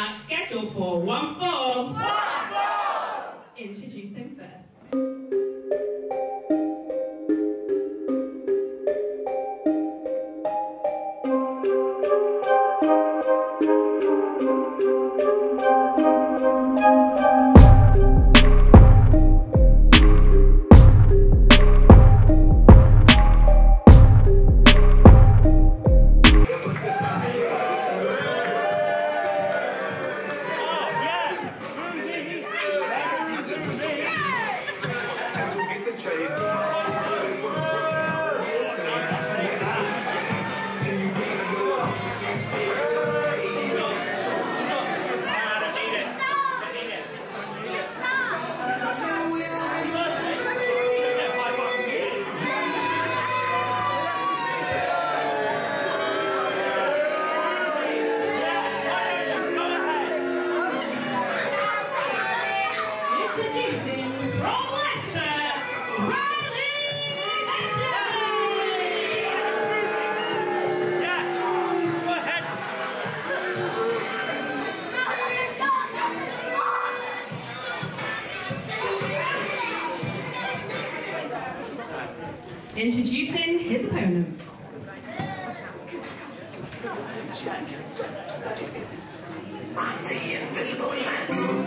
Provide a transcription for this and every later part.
match scheduled for. One fall! Introducing his opponent. Introducing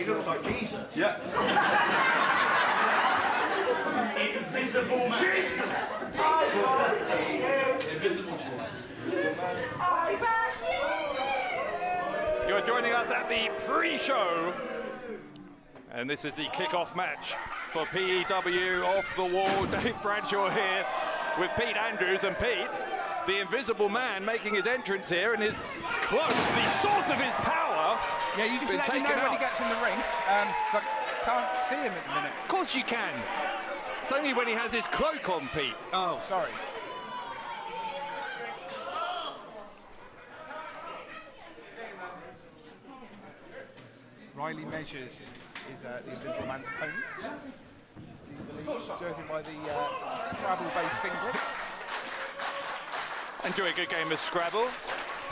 He looks like Jesus. Yeah. Invisible Man. Jesus! You're joining us at the pre-show. And this is the kick-off match for PEW off the wall. Dave Bradshaw here with Pete Andrews and Pete, the invisible man making his entrance here and his cloak, the source of his power. Yeah, you just let me know taken when he gets in the ring. Um, I can't see him at the minute. Of course you can. It's only when he has his cloak on, Pete. Oh, sorry. Riley Measures is uh, the Invisible Man's opponent. Do you believe, judging by the uh, Scrabble-based singlet. Enjoy a good game of Scrabble.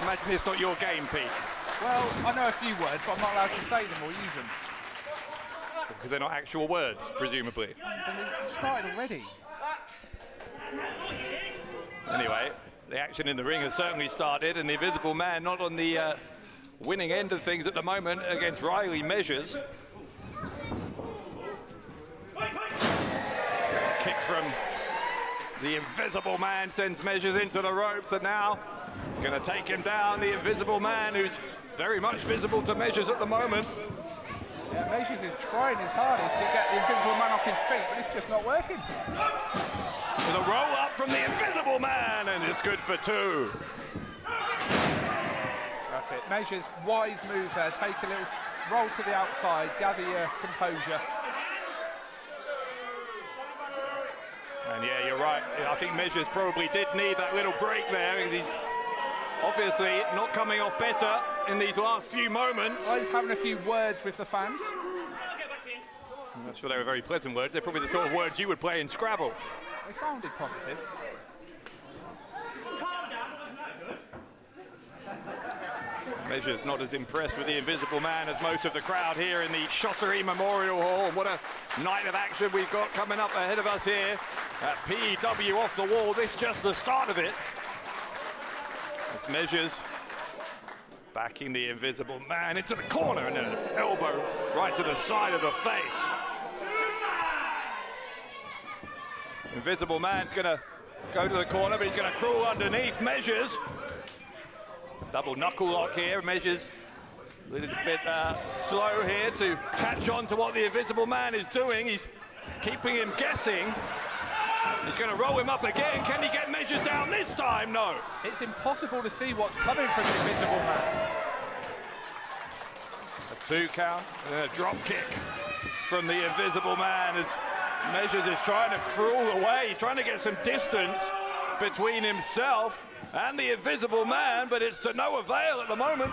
Imagine it's not your game, Pete, Well, I know a few words, but I'm not allowed to say them or use them. because they're not actual words, presumably. But started already. Anyway, the action in the ring has certainly started, and the Invisible Man not on the uh, winning end of things at the moment against Riley Measures. Kick from the Invisible Man sends Measures into the ropes, and now going to take him down. The Invisible Man, who's very much visible to Measures at the moment. Yeah, Measures is trying his hardest to get the Invisible Man off his feet, but it's just not working. There's a roll up from the Invisible Man, and it's good for two. That's it. Measures, wise move there. Take a little roll to the outside, gather your composure. And yeah, you're right. I think Measures probably did need that little break there. He's obviously not coming off better in these last few moments. Well, he's having a few words with the fans. I'm not sure they were very pleasant words. They're probably the sort of words you would play in Scrabble. They sounded positive. Measures not as impressed with the Invisible Man as most of the crowd here in the Shottery Memorial Hall. What a night of action we've got coming up ahead of us here at PEW off the wall. This just the start of it. It's Measures backing the Invisible Man into the corner and an elbow right to the side of the face. Invisible Man's to go to the corner, but he's to crawl underneath. Measures Double knuckle lock here, measures a little bit uh, slow here to catch on to what the Invisible Man is doing. He's keeping him guessing. He's going to roll him up again. Can he get measures down this time? No. It's impossible to see what's coming from the Invisible Man. A two count and a drop kick from the Invisible Man as Measures is trying to crawl away. He's trying to get some distance between himself and the Invisible Man, but it's to no avail at the moment.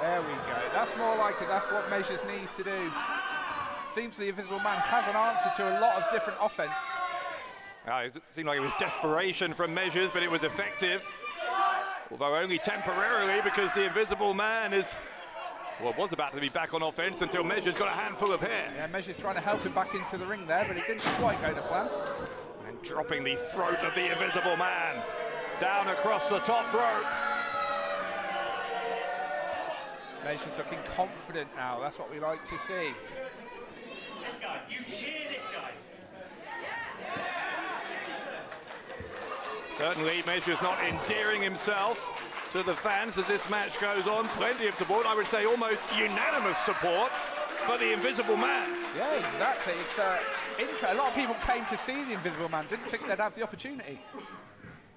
There we go. That's more like it. That's what Measures needs to do. Seems the Invisible Man has an answer to a lot of different offense. Uh, it seemed like it was desperation from Measures, but it was effective. Although only temporarily because the Invisible Man is well, was about to be back on offense until Measures got a handful of hair. Yeah, Measures trying to help him back into the ring there, but it didn't quite go to plan And dropping the throat of the Invisible Man down across the top rope. Measures looking confident now. That's what we like to see. This guy, you cheer this guy. Certainly, Measure's not endearing himself to the fans as this match goes on. Plenty of support, I would say almost unanimous support for the Invisible Man. Yeah, exactly. It's uh, a lot of people came to see the Invisible Man, didn't think they'd have the opportunity.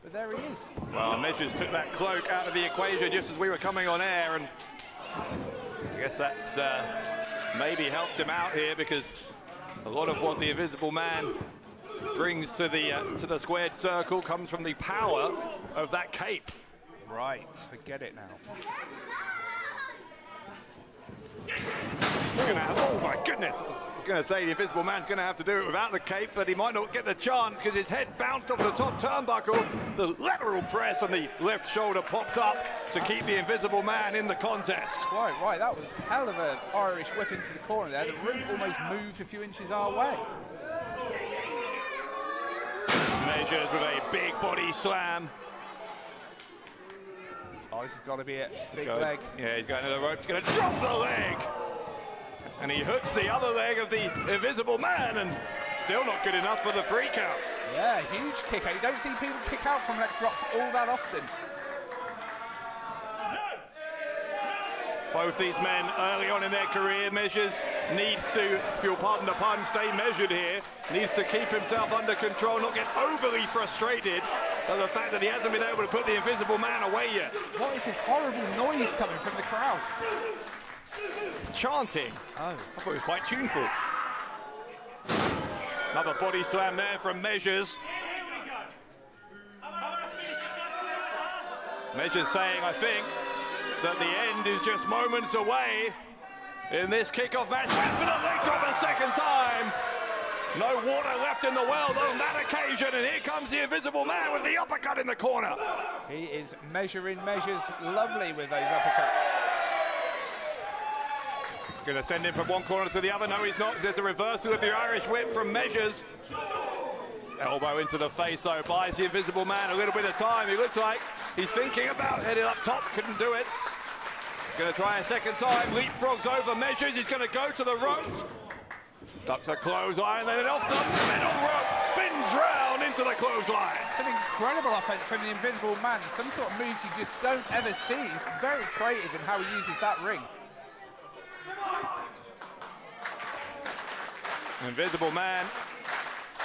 But there he is. Well, Measures took that cloak out of the equation just as we were coming on air, and I guess that's uh, maybe helped him out here because a lot of what the Invisible Man brings to the uh, to the squared circle comes from the power of that cape. Right, I get it now. Oh my goodness! Was going to say the Invisible Man's going to have to do it without the cape, but he might not get the chance because his head bounced off the top turnbuckle. The lateral press on the left shoulder pops up to keep the Invisible Man in the contest. Right, right. That was hell of an Irish whip into the corner there. The ring almost moved a few inches our way. Measures with a big body slam. Oh, this has got to be it. Big leg. Yeah, he's going to the rope. He's going to drop the leg. And he hooks the other leg of the Invisible Man, and still not good enough for the free count. Yeah, huge kick out. You don't see people kick out from leg drops all that often. Both these men early on in their career measures needs to, if you'll pardon the pun, stay measured here. Needs to keep himself under control, not get overly frustrated by the fact that he hasn't been able to put the invisible man away yet. What is this horrible noise coming from the crowd? Chanting. Oh. I thought it was quite tuneful. Another body slam there from Measures. Measures saying, I think, that the end is just moments away in this kickoff match. Went for the leg drop a second time. No water left in the well on that occasion, and here comes the Invisible Man with the uppercut in the corner. He is measuring measures lovely with those uppercuts. Going to send him from one corner to the other. No, he's not. There's a reversal of the Irish whip from Measures. Elbow into the face, though, buys the Invisible Man a little bit of time. He looks like he's thinking about heading up top. Couldn't do it. Going to try a second time. Leapfrogs over Measures. He's going to go to the ropes. Ducks a clothesline, then off the middle rope, spins round into the clothesline. Some incredible offense from the Invisible Man. Some sort of moves you just don't ever see. He's very creative in how he uses that ring. Invisible Man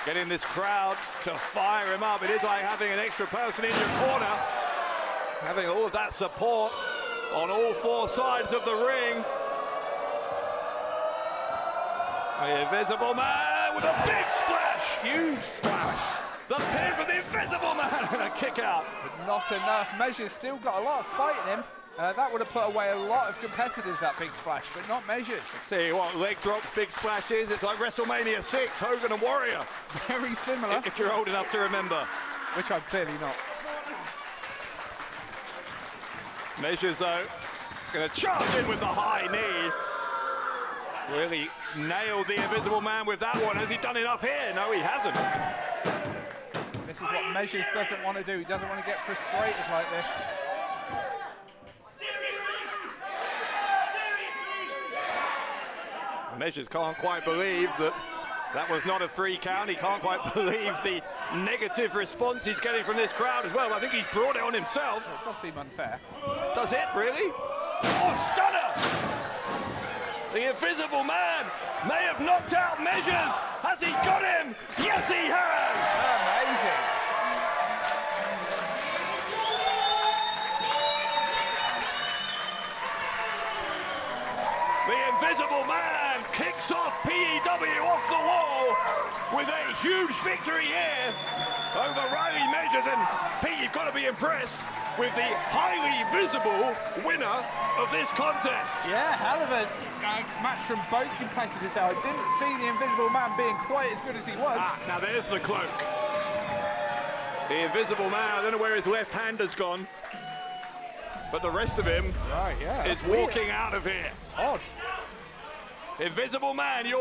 getting this crowd to fire him up. It is like having an extra person in your corner, having all of that support on all four sides of the ring. The Invisible Man with a big splash. Huge splash. The pin for the Invisible Man and a kick out. But not enough. Measure's still got a lot of fight in him. Uh, that would have put away a lot of competitors, that big splash, but not measures. Tell you what, leg drops, big splashes, it's like WrestleMania 6, Hogan and Warrior. Very similar. If you're old enough to remember. Which I'm clearly not. Measures though, going to charge in with the high knee. Really nailed the Invisible Man with that one. Has he done enough here? No, he hasn't. This is what Measures doesn't want to do. He doesn't want to get frustrated like this. Measures can't quite believe that that was not a free count. He can't quite believe the negative response he's getting from this crowd as well. I think he's brought it on himself. It does seem unfair. Does it, really? Oh, stunner! The Invisible Man may have knocked out Measures. Has he got him? Yes, he has! Kicks off PEW off the wall with a huge victory here over Riley Measures. And Pete, you've got to be impressed with the highly visible winner of this contest. Yeah, hell of a uh, match from both competitors. I didn't see the Invisible Man being quite as good as he was. Ah, now there's the cloak. The Invisible Man, I don't know where his left hand has gone, but the rest of him Right, yeah. is that's weird. walking out of here. Odd. Invisible Man, you're